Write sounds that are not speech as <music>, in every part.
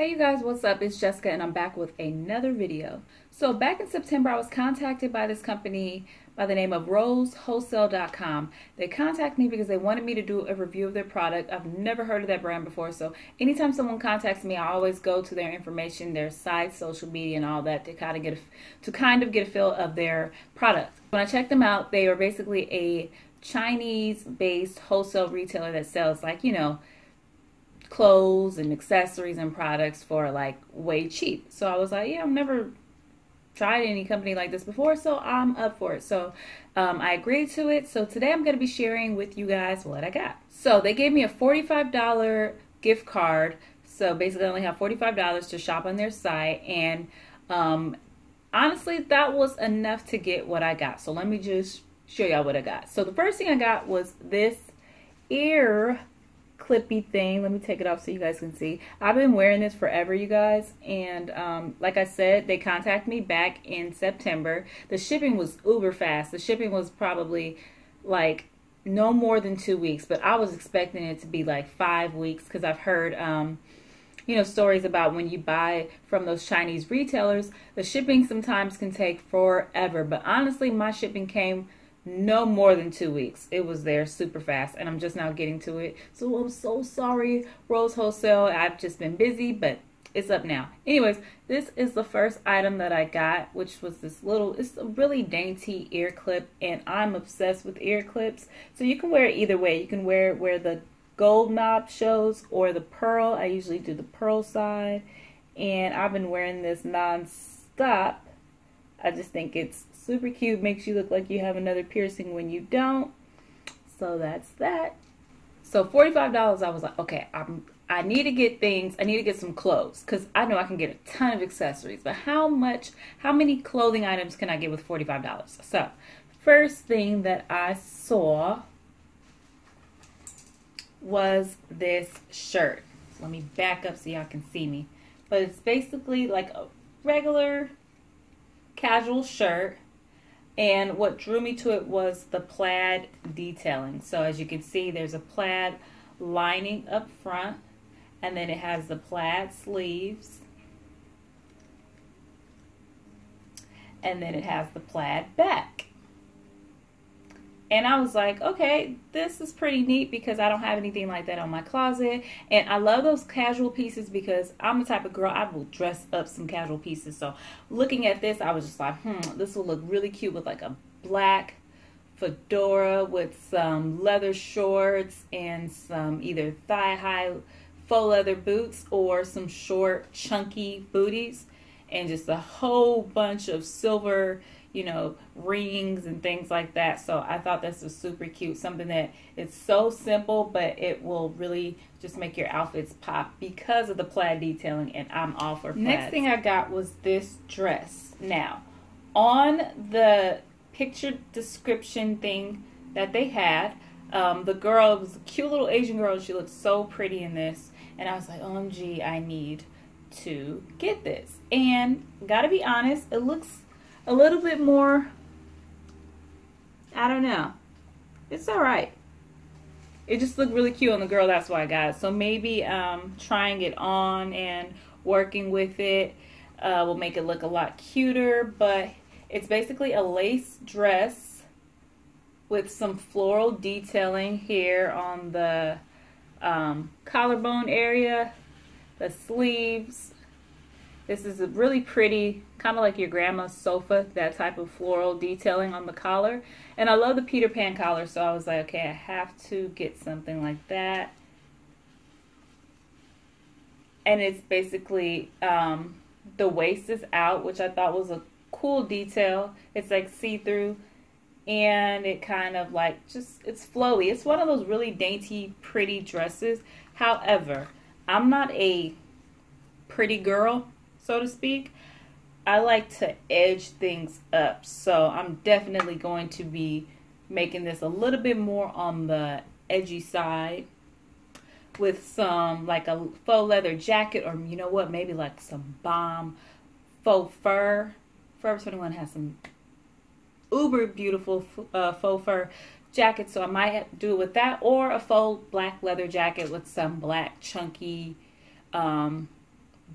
Hey you guys, what's up? It's Jessica and I'm back with another video. So back in September, I was contacted by this company by the name of rosewholesale.com. They contacted me because they wanted me to do a review of their product. I've never heard of that brand before, so anytime someone contacts me, I always go to their information, their site, social media, and all that to kind of get a, to kind of get a feel of their product. When I checked them out, they are basically a Chinese-based wholesale retailer that sells like you know clothes and accessories and products for like way cheap. So I was like, yeah, I've never tried any company like this before, so I'm up for it. So um, I agreed to it. So today I'm going to be sharing with you guys what I got. So they gave me a $45 gift card. So basically, I only have $45 to shop on their site. And um, honestly, that was enough to get what I got. So let me just show y'all what I got. So the first thing I got was this ear clippy thing. Let me take it off so you guys can see. I've been wearing this forever, you guys. And um, like I said, they contacted me back in September. The shipping was uber fast. The shipping was probably like no more than two weeks, but I was expecting it to be like five weeks because I've heard, um, you know, stories about when you buy from those Chinese retailers, the shipping sometimes can take forever. But honestly, my shipping came no more than two weeks. It was there super fast, and I'm just now getting to it. So I'm so sorry, Rose Wholesale. I've just been busy, but it's up now. Anyways, this is the first item that I got, which was this little, it's a really dainty ear clip, and I'm obsessed with ear clips. So you can wear it either way. You can wear it where the gold knob shows or the pearl. I usually do the pearl side, and I've been wearing this non-stop. I just think it's super cute. Makes you look like you have another piercing when you don't. So that's that. So $45, I was like, okay, I'm, I need to get things, I need to get some clothes because I know I can get a ton of accessories. But how much, how many clothing items can I get with $45? So first thing that I saw was this shirt. Let me back up so y'all can see me. But it's basically like a regular casual shirt and what drew me to it was the plaid detailing. So as you can see, there's a plaid lining up front, and then it has the plaid sleeves, and then it has the plaid back. And I was like, okay, this is pretty neat because I don't have anything like that on my closet. And I love those casual pieces because I'm the type of girl, I will dress up some casual pieces. So looking at this, I was just like, hmm, this will look really cute with like a black fedora with some leather shorts and some either thigh-high faux leather boots or some short chunky booties and just a whole bunch of silver you know, rings and things like that. So I thought this was super cute. Something that it's so simple, but it will really just make your outfits pop because of the plaid detailing. And I'm all for plaid. Next thing I got was this dress. Now, on the picture description thing that they had, um, the girl was a cute little Asian girl. She looked so pretty in this. And I was like, OMG, I need to get this. And gotta be honest, it looks a little bit more, I don't know. It's all right. It just looked really cute on the girl. That's why I got it. So maybe um, trying it on and working with it uh, will make it look a lot cuter. But it's basically a lace dress with some floral detailing here on the um, collarbone area, the sleeves, this is a really pretty, kind of like your grandma's sofa, that type of floral detailing on the collar. And I love the Peter Pan collar, so I was like, okay, I have to get something like that. And it's basically, um, the waist is out, which I thought was a cool detail. It's like see-through and it kind of like just, it's flowy. It's one of those really dainty, pretty dresses. However, I'm not a pretty girl so to speak, I like to edge things up. So I'm definitely going to be making this a little bit more on the edgy side with some like a faux leather jacket or you know what maybe like some bomb faux fur forever 21 has some uber beautiful uh, faux fur jacket so i might do it with that or a faux black leather jacket with some black chunky um,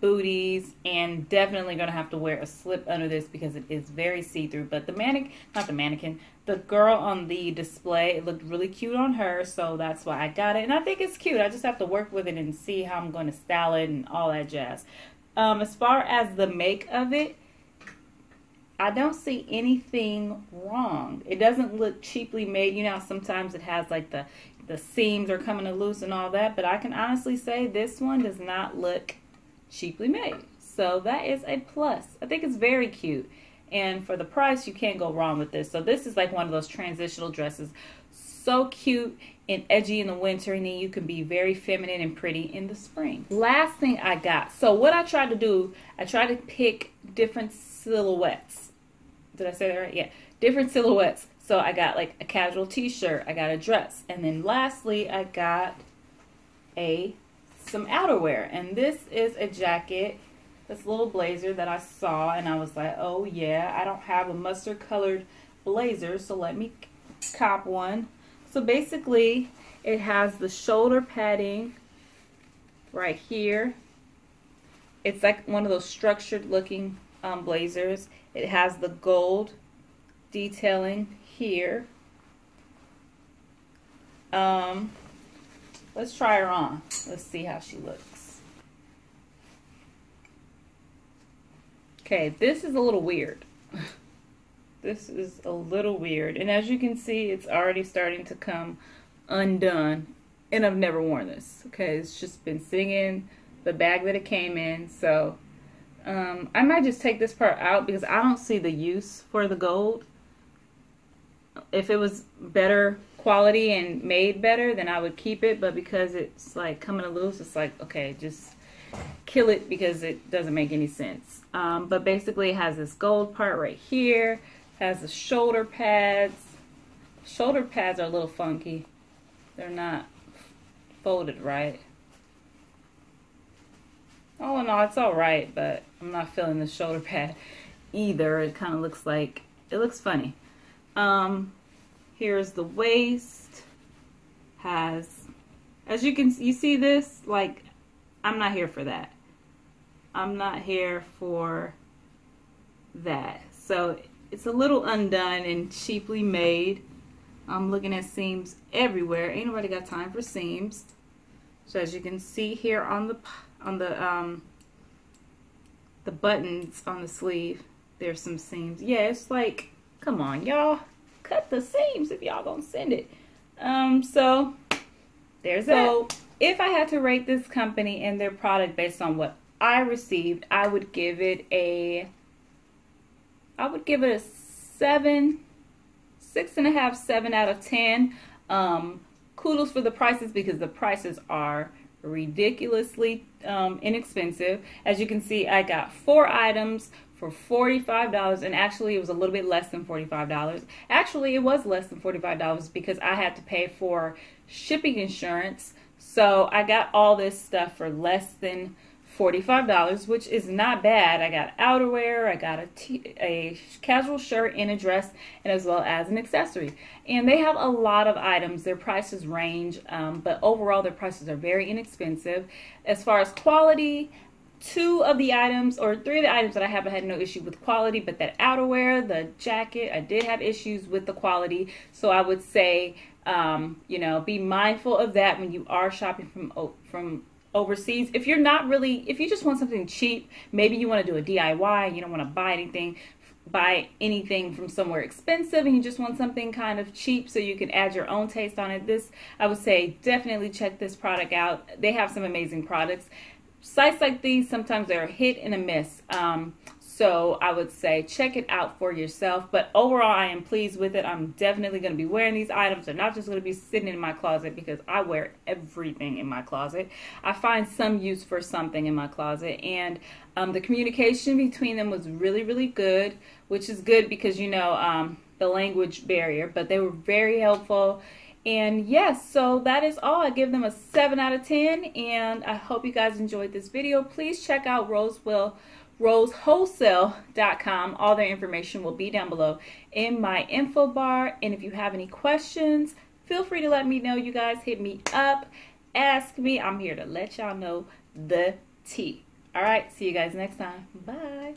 booties and definitely going to have to wear a slip under this because it is very see-through but the mannequin not the mannequin the girl on the display it looked really cute on her so that's why i got it and i think it's cute i just have to work with it and see how i'm going to style it and all that jazz um, as far as the make of it I don't see anything wrong. It doesn't look cheaply made. You know, sometimes it has like the the seams are coming loose and all that, but I can honestly say this one does not look cheaply made. So that is a plus. I think it's very cute. And for the price, you can't go wrong with this. So this is like one of those transitional dresses. So cute and edgy in the winter, and then you can be very feminine and pretty in the spring. Last thing I got. So what I tried to do, I tried to pick different silhouettes. Did I say that right? Yeah. Different silhouettes. So I got like a casual t-shirt, I got a dress, and then lastly I got a some outerwear. And this is a jacket, this little blazer that I saw and I was like, "Oh yeah, I don't have a mustard colored blazer, so let me cop one." So basically, it has the shoulder padding right here. It's like one of those structured looking um, blazers. It has the gold detailing here. Um, let's try her on. Let's see how she looks. Okay, this is a little weird. <laughs> this is a little weird. And as you can see, it's already starting to come undone. And I've never worn this. Okay, it's just been sitting in the bag that it came in. So um, I might just take this part out because I don't see the use for the gold if it was better quality and made better, then I would keep it. But because it's like coming a loose, it's like, okay, just kill it because it doesn't make any sense. Um, but basically it has this gold part right here, has the shoulder pads. Shoulder pads are a little funky. They're not folded right. Oh no, it's all right, but I'm not feeling the shoulder pad <laughs> either. It kind of looks like, it looks funny. Um, here's the waist. Has, as you can, see you see this? Like, I'm not here for that. I'm not here for that. So it's a little undone and cheaply made. I'm looking at seams everywhere. Ain't nobody got time for seams. So as you can see here on the on the um the buttons on the sleeve, there's some seams. Yeah, it's like Come on, y'all. Cut the seams if y'all gonna send it. Um, so there's so, that. If I had to rate this company and their product based on what I received, I would give it a I would give it a seven, six and a half, seven out of ten. Um, kudos for the prices because the prices are ridiculously um, inexpensive. As you can see, I got four items for $45 and actually it was a little bit less than $45 actually it was less than $45 because I had to pay for shipping insurance. So I got all this stuff for less than $45 which is not bad. I got outerwear I got a, t- a casual shirt and a dress and as well as an accessory. And they have a lot of items. Their prices range um, but overall their prices are very inexpensive. As far as quality two of the items or three of the items that I have I had no issue with quality, but that outerwear, the jacket, I did have issues with the quality. So I would say, um, you know, be mindful of that when you are shopping from from overseas. If you're not really, if you just want something cheap, maybe you want to do a DIY, you don't want to buy anything buy anything from somewhere expensive and you just want something kind of cheap so you can add your own taste on it this i would say definitely check this product out they have some amazing products sites like these sometimes they're hit and a miss um, so I would say check it out for yourself. But overall, I am pleased with it. I'm definitely going to be wearing these items. They're not just going to be sitting in my closet because I wear everything in my closet. I find some use for something in my closet. And um, the communication between them was really, really good, which is good because, you know, um, the language barrier. But they were very helpful and yes, so that is all. I give them a 7 out of 10. And I hope you guys enjoyed this video. Please check out Rosewell, rosewholesale.com. All their information will be down below in my info bar. And if you have any questions, feel free to let me know. You guys hit me up. Ask me. I'm here to let y'all know the tea. All right, see you guys next time. Bye.